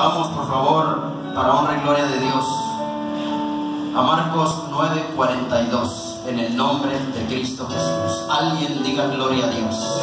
Vamos, por favor, para honra y gloria de Dios. A Marcos 9:42, en el nombre de Cristo Jesús. Alguien diga gloria a Dios.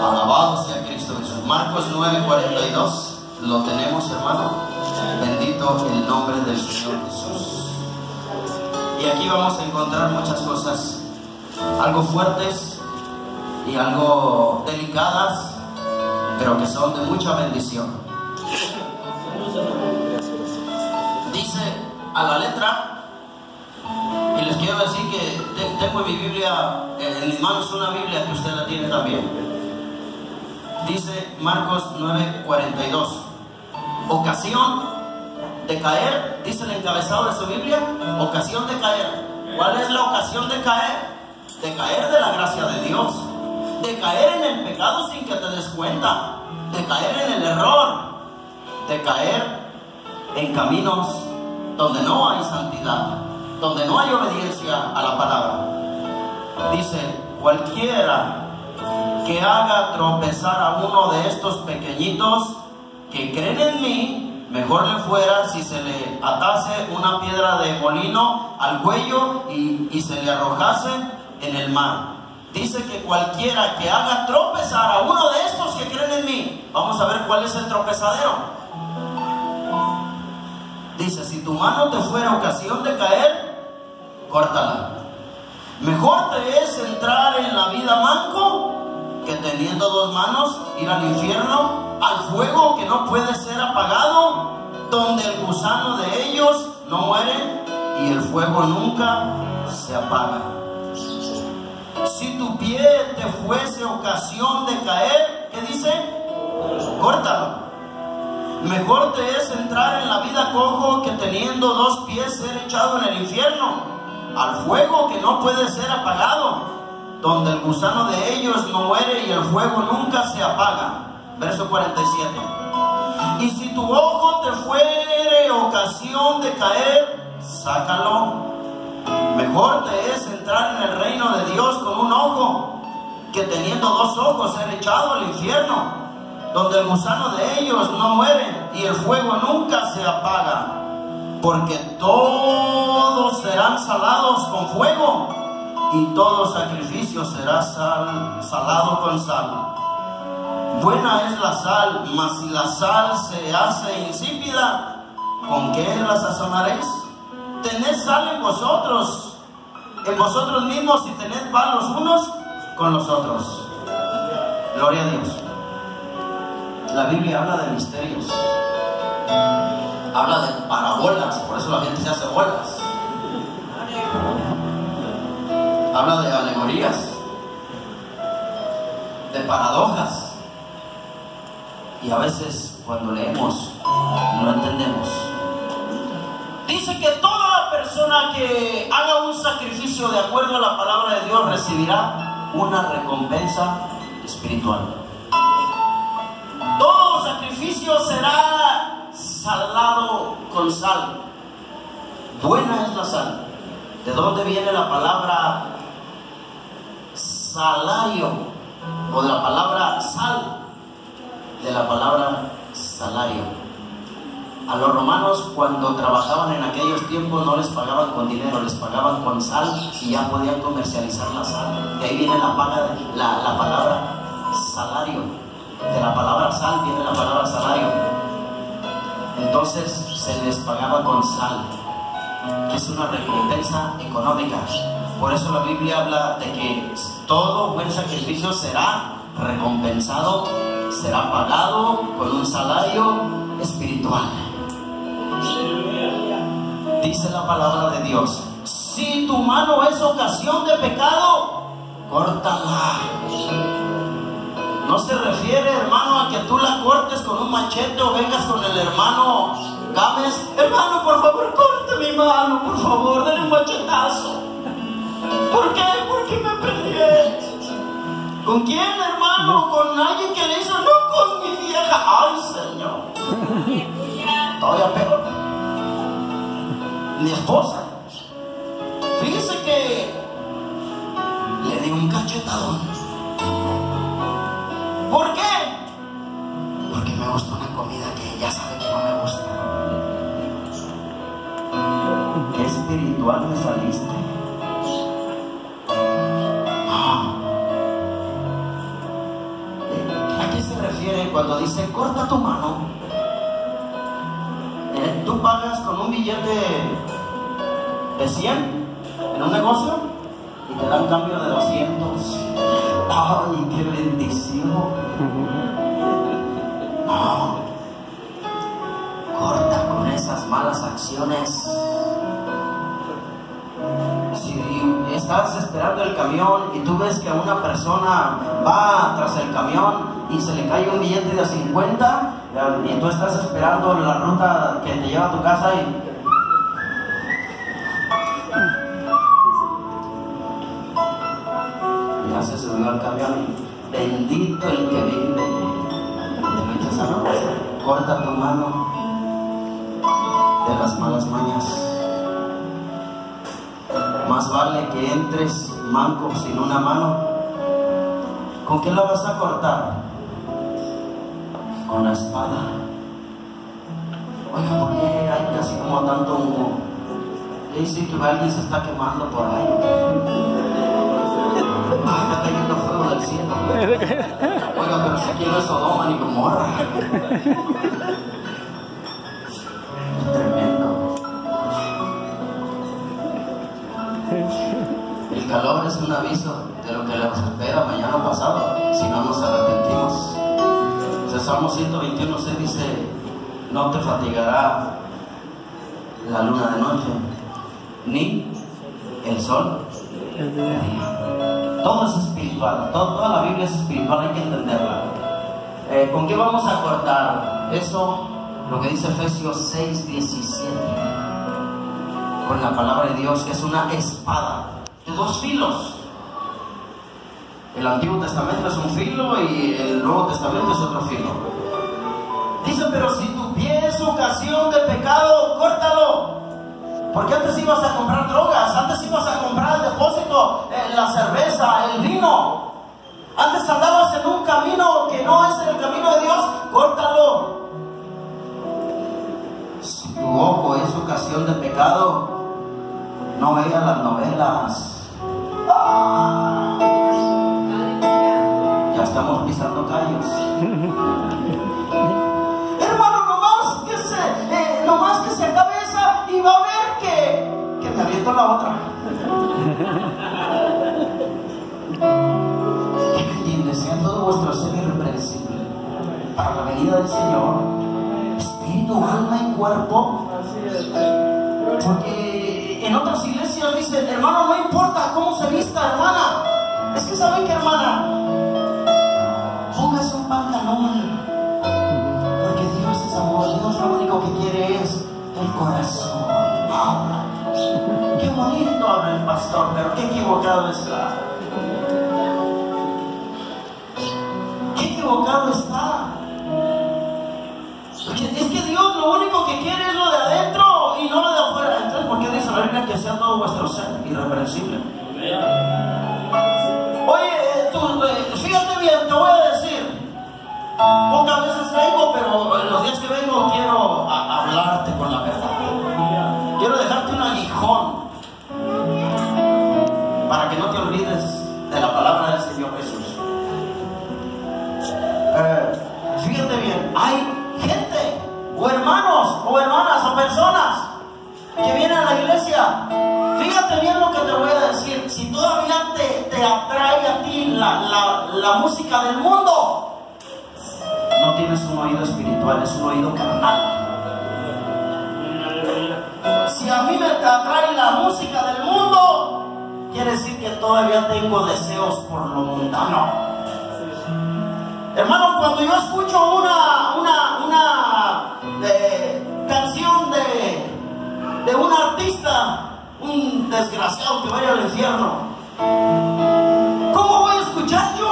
Alabado sea Cristo Jesús. Marcos 9:42, lo tenemos, hermano. Bendito el nombre del Señor Jesús. Y aquí vamos a encontrar muchas cosas, algo fuertes y algo delicadas, pero que son de mucha bendición. A la letra, y les quiero decir que tengo en mi Biblia, en mis manos una Biblia que usted la tiene también. Dice Marcos 9:42, ocasión de caer, dice el encabezado de su Biblia, ocasión de caer. ¿Cuál es la ocasión de caer? De caer de la gracia de Dios, de caer en el pecado sin que te des cuenta, de caer en el error, de caer en caminos donde no hay santidad, donde no hay obediencia a la palabra. Dice, cualquiera que haga tropezar a uno de estos pequeñitos que creen en mí, mejor le fuera si se le atase una piedra de molino al cuello y, y se le arrojase en el mar. Dice que cualquiera que haga tropezar a uno de estos que creen en mí, vamos a ver cuál es el tropezadero. Dice, si tu mano te fuera ocasión de caer, córtala. Mejor te es entrar en la vida manco que teniendo dos manos ir al infierno, al fuego que no puede ser apagado, donde el gusano de ellos no muere y el fuego nunca se apaga. Si tu pie te fuese ocasión de caer, ¿qué dice? Córtalo. Mejor te es entrar en la vida cojo que teniendo dos pies ser echado en el infierno, al fuego que no puede ser apagado, donde el gusano de ellos no muere y el fuego nunca se apaga. Verso 47. Y si tu ojo te fuere ocasión de caer, sácalo. Mejor te es entrar en el reino de Dios con un ojo que teniendo dos ojos ser echado al infierno donde el gusano de ellos no muere y el fuego nunca se apaga, porque todos serán salados con fuego y todo sacrificio será sal, salado con sal. Buena es la sal, mas si la sal se hace insípida, ¿con qué la sazonaréis? Tened sal en vosotros, en vosotros mismos y tened paz los unos con los otros. Gloria a Dios. La Biblia habla de misterios. Habla de parabolas, por eso la gente se hace bolas. Habla de alegorías, de paradojas. Y a veces cuando leemos no entendemos. Dice que toda persona que haga un sacrificio de acuerdo a la palabra de Dios recibirá una recompensa espiritual será salado con sal. Buena es la sal. ¿De dónde viene la palabra salario? O de la palabra sal. De la palabra salario. A los romanos cuando trabajaban en aquellos tiempos no les pagaban con dinero, les pagaban con sal y ya podían comercializar la sal. De ahí viene la, paga, la, la palabra salario de la palabra sal viene la palabra salario. Entonces se les pagaba con sal, que es una recompensa económica. Por eso la Biblia habla de que todo buen sacrificio será recompensado, será pagado con un salario espiritual. Dice la palabra de Dios, si tu mano es ocasión de pecado, córtala no se refiere, hermano, a que tú la cortes con un machete o vengas con el hermano Gámez. Hermano, por favor, corte mi mano, por favor, dale un machetazo. ¿Por qué? Porque me peleé. ¿Con quién, hermano? ¿Con alguien que le hizo? No, con mi vieja. Ay, Señor. Todavía peor. Mi esposa. Fíjese que le di un cachetadón. ¿Por qué? Porque me gusta una comida que ya sabe que no me gusta. Qué espiritual me saliste. Ah. ¿A qué se refiere cuando dice corta tu mano? ¿Eh? ¿Tú pagas con un billete de 100 en un negocio y te dan cambio de 200? ¡Ay, qué bendición! No. Corta con esas malas acciones. Si estás esperando el camión y tú ves que una persona va tras el camión y se le cae un billete de 50 y tú estás esperando la ruta que te lleva a tu casa y ya se subió al camión y bendito el que vive. Te metes a la corta tu mano de las malas mañas. Más vale que entres manco sin una mano. ¿Con qué la vas a cortar? Con la espada. Oiga, ¿por qué hay casi como tanto humo? Dice que alguien se está quemando por ahí. Oiga, pero si es Sodoma ni Gomorra. Tremendo. El calor es un aviso de lo que nos espera mañana pasado si no nos arrepentimos. El Salmo 121 se dice, no te fatigará la luna de noche, ni el sol. Todo es espiritual, toda la Biblia es espiritual, hay que entenderla. Eh, ¿Con qué vamos a cortar? Eso, lo que dice Efesios 6, 17. Con la palabra de Dios, que es una espada de dos filos. El Antiguo Testamento es un filo y el Nuevo Testamento es otro filo. Dice, pero si tu pie es ocasión de pecado, córtalo. Porque antes ibas a comprar drogas, antes ibas a comprar el depósito, eh, la cerveza, el vino. Antes andabas en un aviento la otra. Sea todo vuestro ser irreprensible para la venida del Señor, espíritu, alma y cuerpo. Porque en otras iglesias dicen, hermano, no importa cómo se vista, hermana. Es que saben que, hermana, póngase un pantalón. Porque Dios es amor, Dios lo único que quiere es el corazón. Bonito habla el pastor, pero qué equivocado está. Hermanas, o personas que vienen a la iglesia. Fíjate bien lo que te voy a decir. Si todavía te, te atrae a ti la, la- la música del mundo, no tienes un oído espiritual, es un oído carnal. Si a mí me atrae la música del mundo, quiere decir que todavía tengo deseos por lo mundano. Hermano, cuando yo escucho una, una, una eh, de un artista, un desgraciado que vaya al infierno, ¿cómo voy a escuchar yo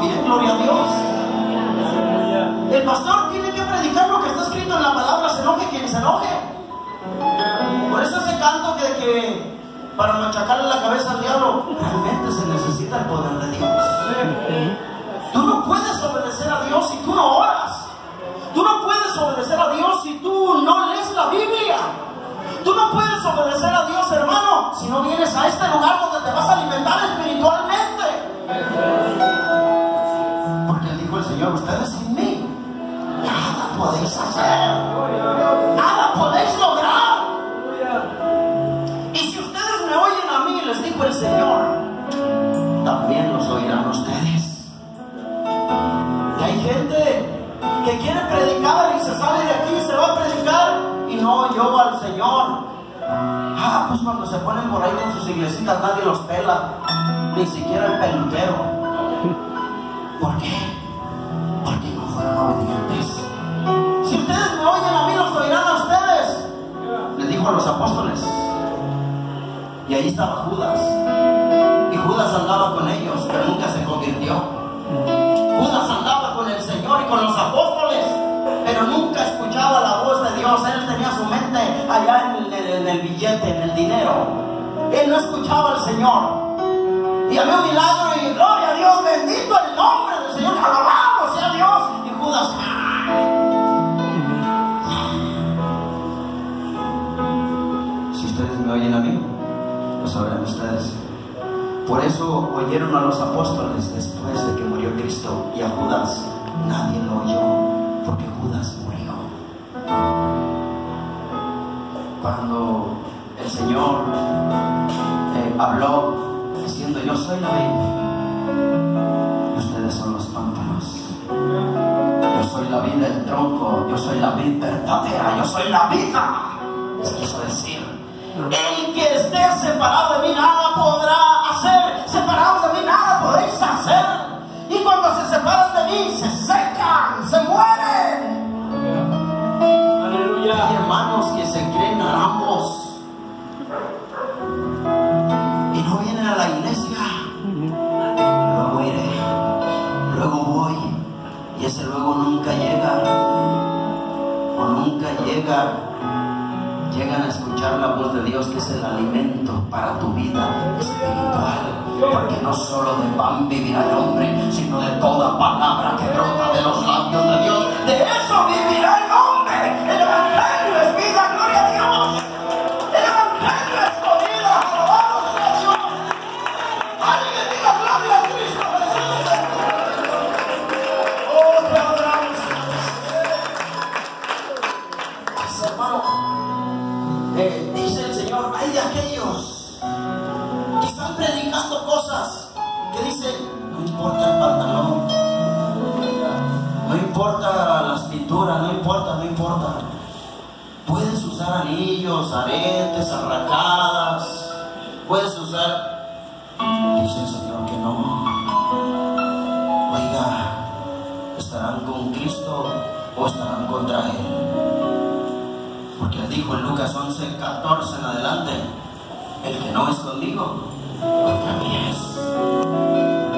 bien, gloria a Dios. El pastor tiene que predicar lo que está escrito en la palabra, se enoje quien se enoje. Por eso ese canto que, que para machacarle la cabeza al diablo, realmente se necesita el poder de Dios. Tú no puedes obedecer a Dios si tú no oras. Tú no puedes obedecer a Dios si tú no lees la Biblia. Tú no puedes obedecer a Dios, hermano, si no vienes a este lugar donde te vas a alimentar espiritualmente. Señor, ustedes sin mí, nada podéis hacer. Nada podéis lograr. Y si ustedes me oyen a mí, les dijo el Señor, también los oirán ustedes. Y hay gente que quiere predicar y se sale de aquí y se va a predicar y no oyó al Señor. Ah, pues cuando se ponen por ahí con sus iglesitas nadie los pela, ni siquiera el peluquero. ¿Por qué? A los apóstoles. Y ahí estaba Judas. Y Judas andaba con ellos, pero nunca se convirtió. Judas andaba con el Señor y con los apóstoles, pero nunca escuchaba la voz de Dios. Él tenía su mente allá en el, en el billete, en el dinero. Él no escuchaba al Señor. Y había un milagro y gloria a Dios, bendito el nombre del Señor, alabado sea Dios. Y Judas, oyen a mí, lo sabrán ustedes. Por eso oyeron a los apóstoles después de que murió Cristo y a Judas nadie lo oyó porque Judas murió. Cuando el Señor eh, habló diciendo yo soy la vid ustedes son los pámpanos. Yo soy la vid del tronco, yo soy la vid verdadera, yo soy la vida. Les quiso decir, el que esté separado de mí nada podrá hacer. Separados de mí nada podéis hacer. Y cuando se separan de mí, se secan, se mueren. Hay hermanos que se creen ambos y no vienen a la iglesia. Luego iré, luego voy. Y ese luego nunca llega. O nunca llega llegan a escuchar la voz de Dios que es el alimento para tu vida espiritual. Porque no solo de pan vivirá el hombre, sino de toda palabra que brota de los labios de Dios. De eso vivirá el no es conmigo, contra mí es.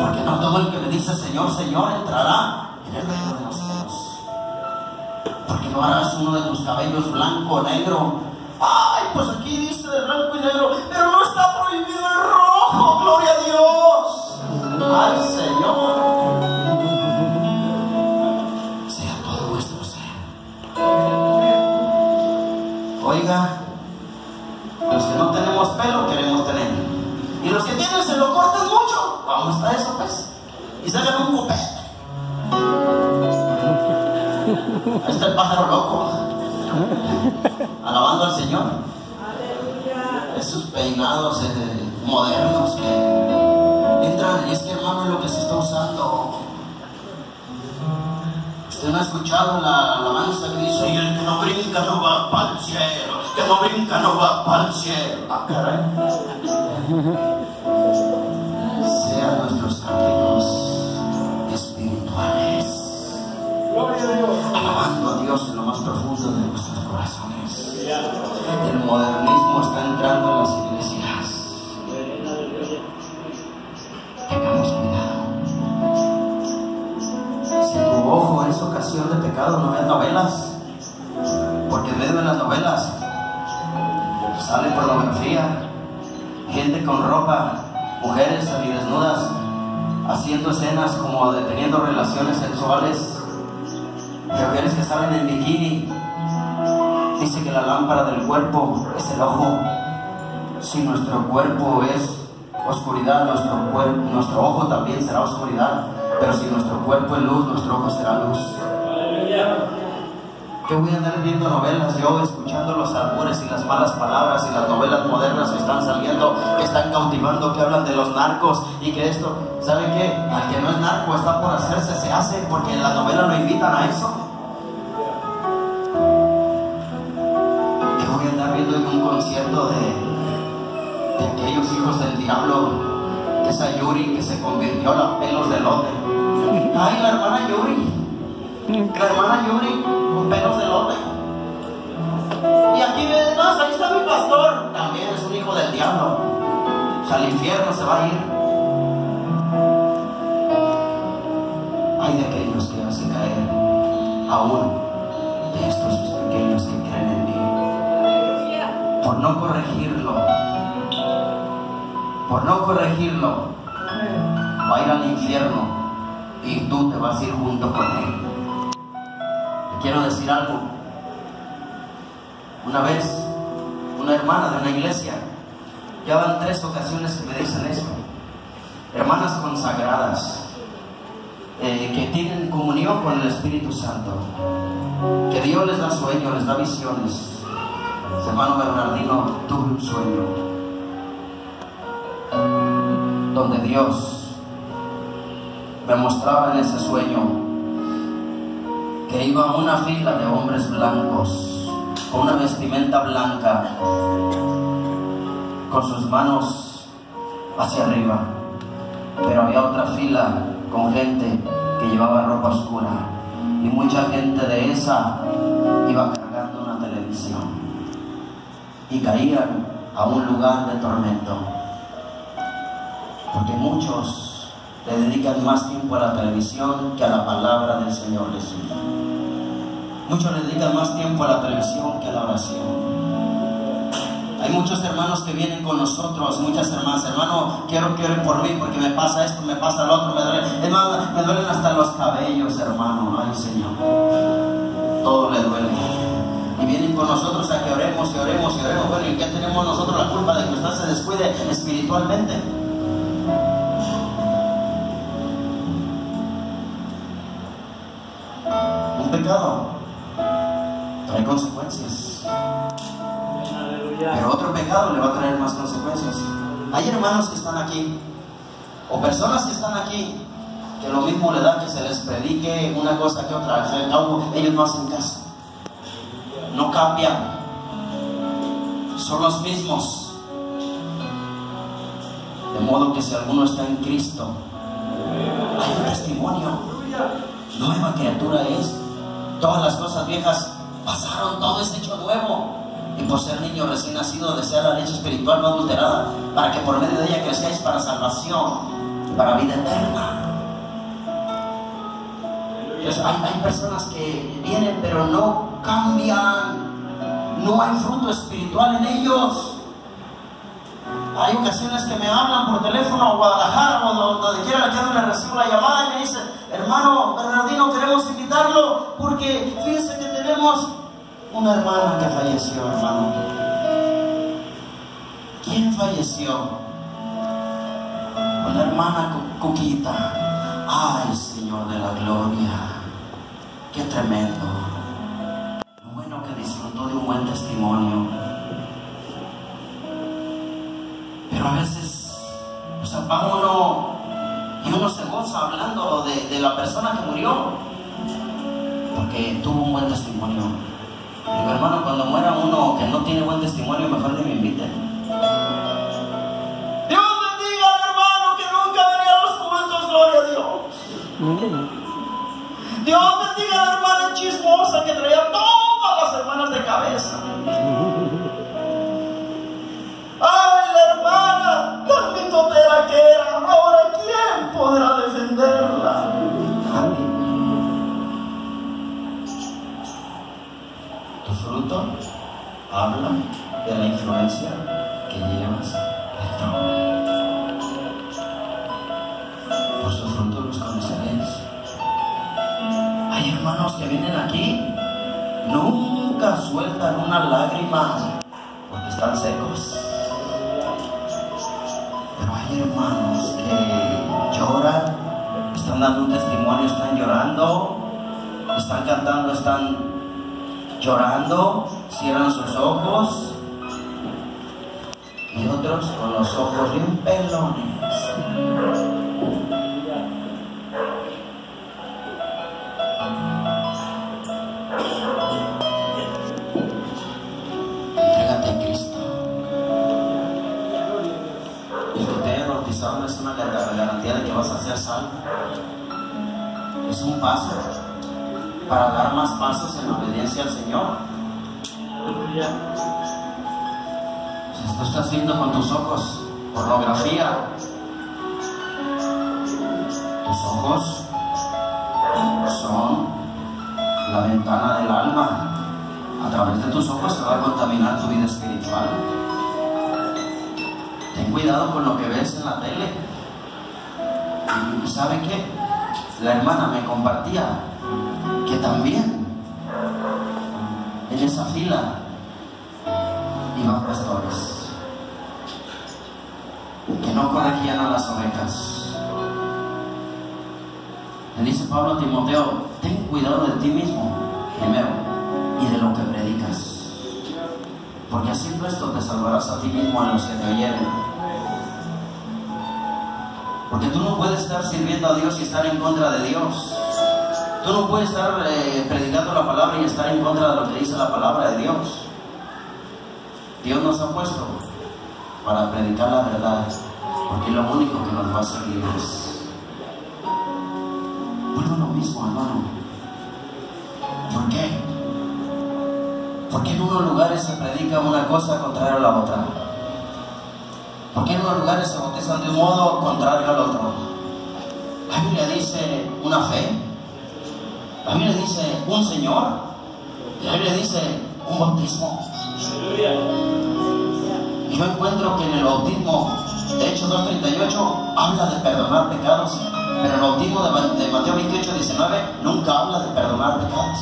Porque no todo el que me dice Señor, Señor entrará en el reino de los. Porque no harás uno de tus cabellos blanco o negro. Ay, pues aquí dice de blanco y negro, pero no está prohibido el rojo, gloria a Dios. Ay, Y sacan un copete. Ahí está el pájaro loco. Alabando al Señor. Esos peinados eh, modernos que entran. Y es que, hermano, es lo que se está usando. Usted no ha escuchado la alabanza que dice, y el que no brinca no va para el cielo, que no brinca no va para el cielo. Ah, caray. Sean nuestros cánticos a Dios en lo más profundo de nuestros corazones. El modernismo está entrando en las iglesias. Tengamos cuidado. ocasión de pecado, no veas novelas. Porque en medio de las novelas sale pornografía, gente con ropa, mujeres semidesnudas, haciendo escenas como de teniendo relaciones sexuales, mujeres que salen en bikini. Dice que la lámpara del cuerpo es el ojo. Si nuestro cuerpo es oscuridad, nuestro, nuestro ojo también será oscuridad. Pero si nuestro cuerpo es luz, nuestro ojo será luz. Que voy a andar viendo novelas yo, escuchando los albures y las malas palabras y las novelas modernas que están saliendo, que están cautivando, que hablan de los narcos y que esto, ¿sabe qué? Al que no es narco está por hacerse, se hace porque en la novela lo invitan a eso. De aquellos hijos del diablo, de esa Yuri que se convirtió a los pelos de lote. Ay, la hermana Yuri. La hermana Yuri con pelos de lote. Y aquí ves más, ahí está mi pastor. También es un hijo del diablo. O sea, al infierno se va a ir. Hay de aquellos que hacen caer aún Por no corregirlo. Por no corregirlo. Va a ir al infierno y tú te vas a ir junto con él quiero decir algo. Una vez, una hermana de una iglesia, ya van tres ocasiones que me dicen eso. Hermanas consagradas, eh, que tienen comunión con el Espíritu Santo, que Dios les da sueños, les da visiones. Hermano Bernardino tuve un sueño donde Dios me mostraba en ese sueño que iba una fila de hombres blancos, con una vestimenta blanca, con sus manos hacia arriba. Pero había otra fila con gente que llevaba ropa oscura. Y mucha gente de esa iba. Y caían a un lugar de tormento. Porque muchos le dedican más tiempo a la televisión que a la palabra del Señor Jesús. Muchos le dedican más tiempo a la televisión que a la oración. Hay muchos hermanos que vienen con nosotros, muchas hermanas, hermano, quiero que oren por mí porque me pasa esto, me pasa lo otro, me duele, me duelen hasta los cabellos, hermano, ay Señor, todo le duele. Y vienen con nosotros a que oremos y oremos y oremos, bueno, ¿y qué tenemos nosotros la culpa de que usted se descuide espiritualmente? pecado trae consecuencias. Pero otro pecado le va a traer más consecuencias. Hay hermanos que están aquí, o personas que están aquí, que lo mismo le da que se les predique una cosa que otra. Al cabo, ellos no hacen caso. No cambian. Son los mismos. De modo que si alguno está en Cristo, hay un testimonio. Nueva criatura es todas las cosas viejas pasaron, todo es hecho nuevo. Y por ser niño recién nacido, desea la leche espiritual no adulterada, para que por medio de ella crezcáis para salvación, para vida eterna. Hay, personas que vienen, pero no cambian, no hay fruto espiritual en ellos. Hay ocasiones que me hablan por teléfono o Guadalajara o donde quiera que le recibo la llamada y me dicen, hermano Bernardino, queremos invitarlo porque fíjense que tenemos una hermana que falleció, hermano. ¿Quién falleció? Una hermana Cuquita. Ay, Señor de la Gloria. Qué tremendo. Bueno que disfrutó de un buen testimonio. Pero a veces, o sea, va uno y uno se goza hablando de, la persona que murió, porque tuvo un buen testimonio. Digo, hermano, cuando muera uno que no tiene buen testimonio, mejor ni me inviten. Dios bendiga hermano que nunca venía a los cultos, gloria a Dios. Dios bendiga a la hermana chismosa que traía todas las hermanas de cabeza. Ay, la hermana tan mitotera que era, ahora quién podrá defenderla. Tu fruto habla de la influencia sueltan una lágrima porque están secos. Pero hay hermanos que lloran, están dando un testimonio, están llorando, están cantando, están llorando, cierran sus ojos. Y otros con los ojos bien pelones. Es un paso para dar más pasos en obediencia al Señor. Si tú estás viendo con tus ojos pornografía, tus ojos son la ventana del alma. A través de tus ojos se va a contaminar tu vida espiritual. Ten cuidado con lo que ves en la tele. ¿Y sabe qué? La hermana me compartía que también en esa fila iban pastores que no corregían a las ovejas. Le dice Pablo a Timoteo, ten cuidado de ti mismo, primero, y de lo que predicas. Porque haciendo esto te salvarás a ti mismo a los que te oyeren. Porque tú no puedes estar sirviendo a Dios y estar en contra de Dios. Tú no puedes estar eh, predicando la palabra y estar en contra de lo que dice la palabra de Dios. Dios nos ha puesto para predicar la verdad, porque lo único que nos va a hacer libres. Vuelvo lo mismo, hermano. ¿Por qué? Porque en unos lugares se predica una cosa contraria a la otra. Porque en unos lugares se bautizan de un modo contrario al otro. La Biblia dice una fe, la Biblia dice un Señor, y la Biblia dice un bautismo. Y yo encuentro que en el bautismo de Hechos 2.38 habla de perdonar pecados, pero el bautismo de Ma- de Mateo 28.19 nunca habla de perdonar pecados.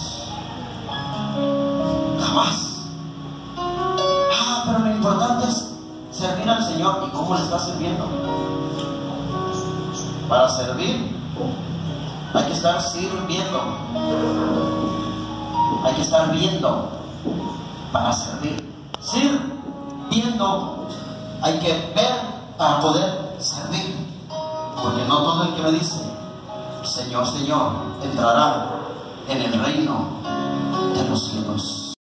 Jamás. Ah, pero lo importante es servir al Señor. ¿Y cómo le está sirviendo? Para servir hay que estar sirviendo. Hay que estar viendo para servir. Sirviendo hay que ver para poder servir. Porque no todo el que me dice, Señor, Señor, entrará en el reino.